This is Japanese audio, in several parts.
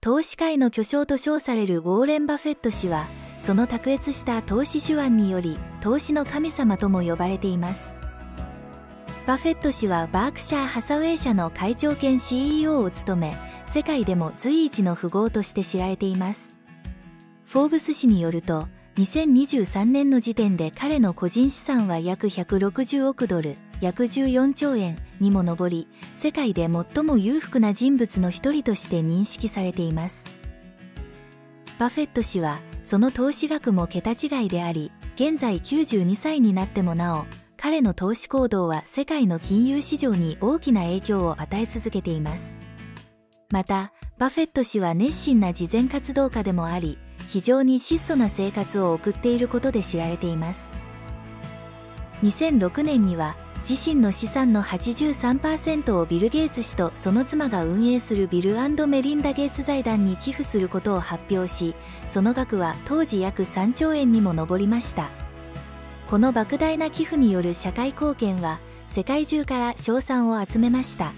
投資界の巨匠と称されるウォーレン・バフェット氏はその卓越した投資手腕により投資の神様とも呼ばれています。バフェット氏はバークシャー・ハサウェイ社の会長兼 CEO を務め世界でも随一の富豪として知られています。フォーブス氏によると2023年の時点で彼の個人資産は約160億ドル約14兆円。にも上り世界で最も裕福な人物の一人として認識されています。バフェット氏はその投資額も桁違いであり現在92歳になってもなお彼の投資行動は世界の金融市場に大きな影響を与え続けています。またバフェット氏は熱心な慈善活動家でもあり非常に質素な生活を送っていることで知られています。2006年には自身の資産の83%をビル・ゲイツ氏とその妻が運営するビルメリンダ・ゲイツ財団に寄付することを発表しその額は当時約3兆円にも上りました。この莫大な寄付による社会貢献は世界中から賞賛を集めました。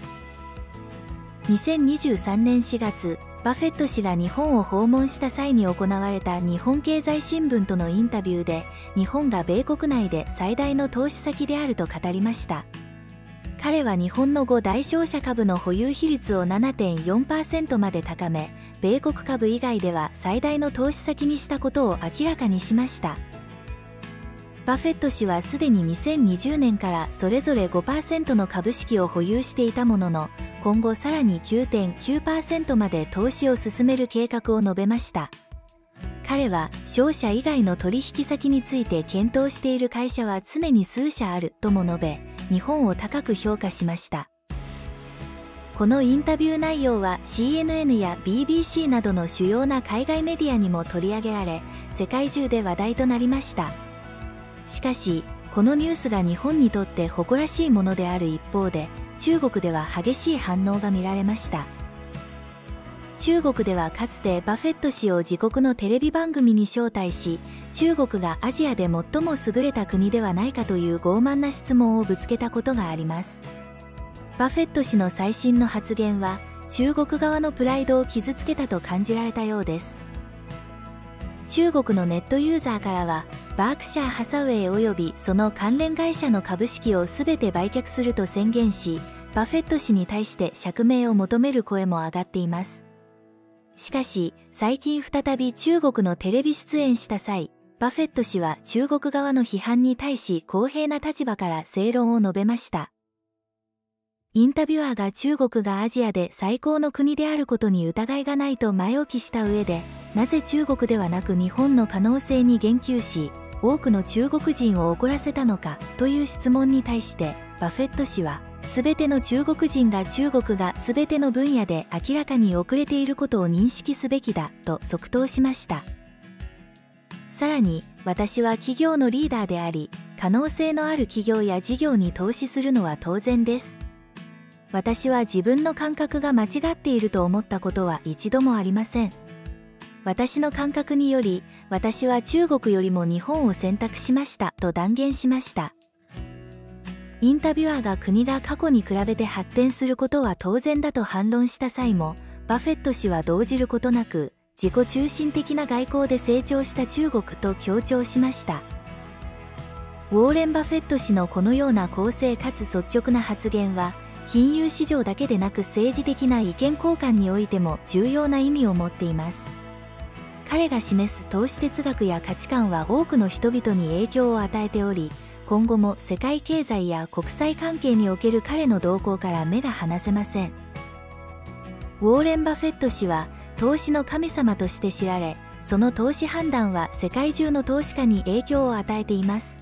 2023年4月バフェット氏が日本を訪問した際に行われた日本経済新聞とのインタビューで日本が米国内で最大の投資先であると語りました。彼は日本の5大商社株の保有比率を7.4%まで高め米国株以外では最大の投資先にしたことを明らかにしました。バフェット氏はすでに2020年からそれぞれ5%の株式を保有していたものの今後さらに9.9%まで投資を進める計画を述べました。彼は商社以外の取引先について検討している会社は常に数社あるとも述べ日本を高く評価しました。このインタビュー内容は CNN や BBC などの主要な海外メディアにも取り上げられ世界中で話題となりました。しかしこのニュースが日本にとって誇らしいものである一方で中国では激しい反応が見られました。中国ではかつてバフェット氏を自国のテレビ番組に招待し中国がアジアで最も優れた国ではないかという傲慢な質問をぶつけたことがあります。バフェット氏の最新の発言は中国側のプライドを傷つけたと感じられたようです。中国のネットユーザーからはバークシャー・ハサウェイ及びその関連会社の株式を全て売却すると宣言しバフェット氏に対して釈明を求める声も上がっています。しかし最近再び中国のテレビ出演した際バフェット氏は中国側の批判に対し公平な立場から正論を述べました。インタビュアーが中国がアジアで最高の国であることに疑いがないと前置きした上でなぜ中国ではなく日本の可能性に言及し多くの中国人を怒らせたのかという質問に対してバフェット氏は全ての中国人が中国が全ての分野で明らかに遅れていることを認識すべきだと即答しました。さらに私は企業のリーダーであり可能性のある企業や事業に投資するのは当然です。私は自分の感覚が間違っていると思ったことは一度もありません。私の感覚により私は中国よりも日本を選択しましたと断言しました。インタビュアーが国が過去に比べて発展することは当然だと反論した際もバフェット氏は動じることなく自己中心的な外交で成長した中国と強調しました。ウォーレン・バフェット氏のこのような公正かつ率直な発言は金融市場だけでなく政治的な意見交換においても重要な意味を持っています。彼が示す投資哲学や価値観は多くの人々に影響を与えており今後も世界経済や国際関係における彼の動向から目が離せません。ウォーレン・バフェット氏は投資の神様として知られその投資判断は世界中の投資家に影響を与えています。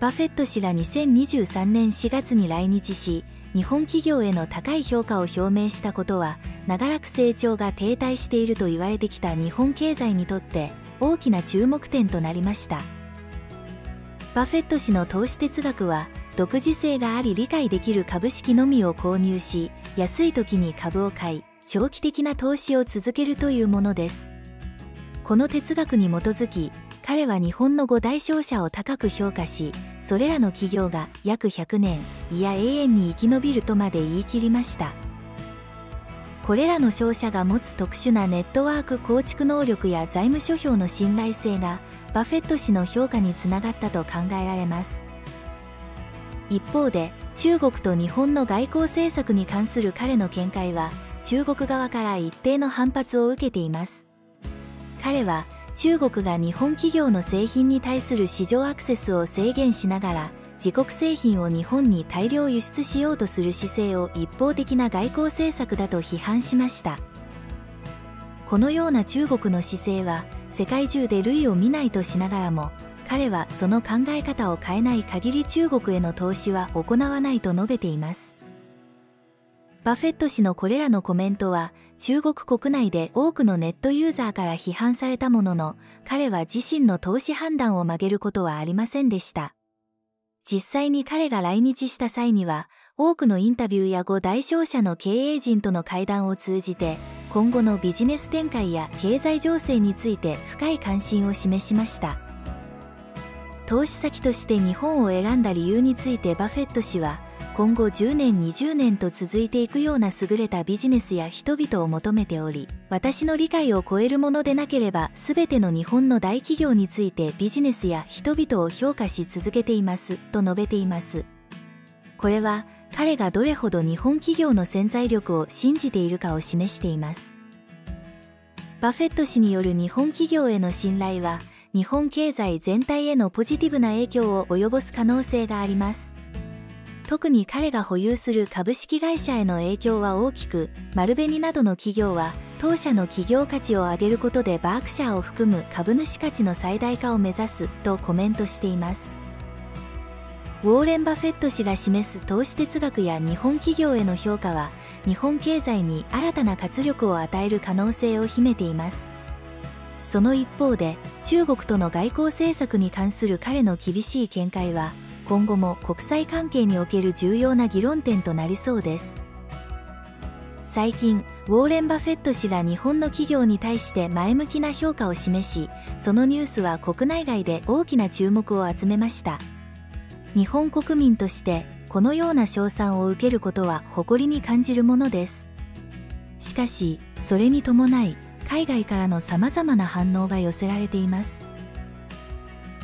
バフェット氏が2023年4月に来日し日本企業への高い評価を表明したことは長らく成長が停滞していると言われてきた日本経済にとって大きな注目点となりました。バフェット氏の投資哲学は独自性があり理解できる株式のみを購入し安い時に株を買い長期的な投資を続けるというものです。この哲学に基づき彼は日本の5大商社を高く評価しそれらの企業が約100年いや永遠に生き延びるとまで言い切りました。これらの商社が持つ特殊なネットワーク構築能力や財務諸表の信頼性がバフェット氏の評価につながったと考えられます。一方で中国と日本の外交政策に関する彼の見解は中国側から一定の反発を受けています。彼は中国が日本企業の製品に対する市場アクセスを制限しながら自国製品を日本に大量輸出しようとする姿勢を一方的な外交政策だと批判しました。このような中国の姿勢は世界中で類を見ないとしながらも彼はその考え方を変えない限り中国への投資は行わないと述べています。バフェット氏のこれらのコメントは中国国内で多くのネットユーザーから批判されたものの彼は自身の投資判断を曲げることはありませんでした実際に彼が来日した際には、多くのインタビューや5代表者の経営陣との会談を通じて、今後のビジネス展開や経済情勢について深い関心を示しました。投資先として日本を選んだ理由についてバフェット氏は、今後10年20年と続いていくような優れたビジネスや人々を求めており私の理解を超えるものでなければ全ての日本の大企業についてビジネスや人々を評価し続けていますと述べています。これは彼がどれほど日本企業の潜在力を信じているかを示しています。バフェット氏による日本企業への信頼は日本経済全体へのポジティブな影響を及ぼす可能性があります。特に彼が保有する株式会社への影響は大きく、丸紅などの企業は、当社の企業価値を上げることでバークシャーを含む株主価値の最大化を目指すとコメントしています。ウォーレン・バフェット氏が示す投資哲学や日本企業への評価は、日本経済に新たな活力を与える可能性を秘めています。その一方で、中国との外交政策に関する彼の厳しい見解は、今後も国際関係における重要な議論点となりそうです。最近ウォーレン・バフェット氏が日本の企業に対して前向きな評価を示しそのニュースは国内外で大きな注目を集めました。日本国民としてこのような称賛を受けることは誇りに感じるものです。しかしそれに伴い海外からのさまざまな反応が寄せられています。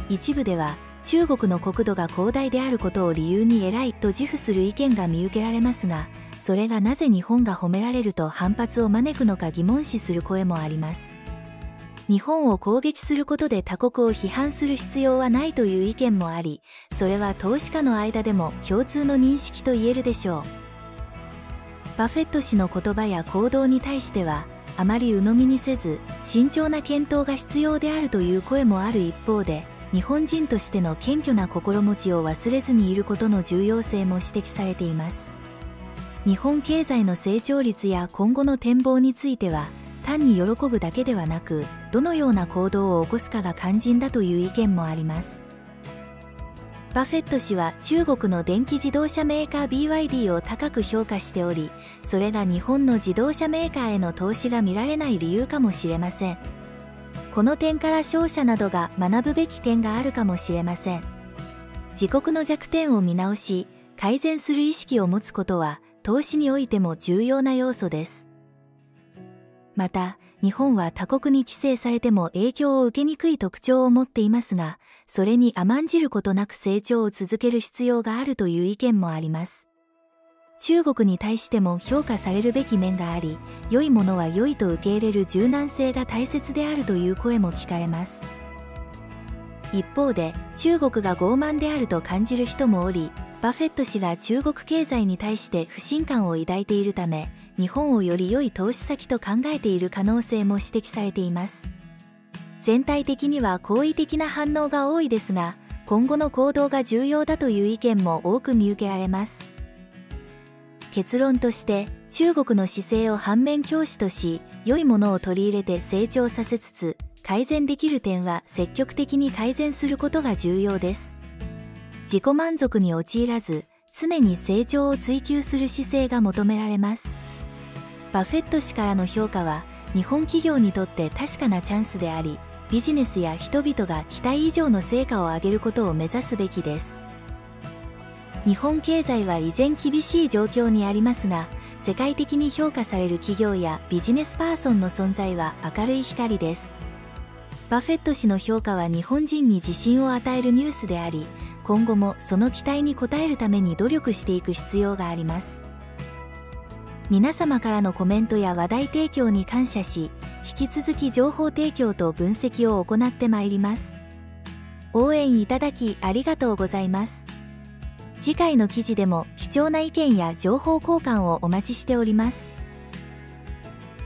一部では中国の国土が広大であることを理由に偉いと自負する意見が見受けられますがそれがなぜ日本が褒められると反発を招くのか疑問視する声もあります。日本を攻撃することで他国を批判する必要はないという意見もありそれは投資家の間でも共通の認識と言えるでしょう。バフェット氏の言葉や行動に対してはあまり鵜呑みにせず慎重な検討が必要であるという声もある一方で日本人としての謙虚な心持ちを忘れずにいることの重要性も指摘されています。日本経済の成長率や今後の展望については単に喜ぶだけではなくどのような行動を起こすかが肝心だという意見もあります。バフェット氏は中国の電気自動車メーカー BYD を高く評価しておりそれが日本の自動車メーカーへの投資が見られない理由かもしれません。この点から商社などが学ぶべき点があるかもしれません。自国の弱点を見直し改善する意識を持つことは投資においても重要な要素です。また日本は他国に規制されても影響を受けにくい特徴を持っていますがそれに甘んじることなく成長を続ける必要があるという意見もあります。中国に対しても評価されるべき面があり良いものは良いと受け入れる柔軟性が大切であるという声も聞かれます。一方で中国が傲慢であると感じる人もおりバフェット氏が中国経済に対して不信感を抱いているため日本をより良い投資先と考えている可能性も指摘されています。全体的には好意的な反応が多いですが今後の行動が重要だという意見も多く見受けられます。結論として中国の姿勢を反面教師とし良いものを取り入れて成長させつつ改善できる点は積極的に改善することが重要です。自己満足に陥らず常に成長を追求する姿勢が求められます。バフェット氏からの評価は日本企業にとって確かなチャンスでありビジネスや人々が期待以上の成果を上げることを目指すべきです。日本経済は依然厳しい状況にありますが世界的に評価される企業やビジネスパーソンの存在は明るい光です。バフェット氏の評価は日本人に自信を与えるニュースであり今後もその期待に応えるために努力していく必要があります。皆様からのコメントや話題提供に感謝し引き続き情報提供と分析を行ってまいります。応援いただきありがとうございます。次回の記事でも貴重な意見や情報交換をお待ちしております。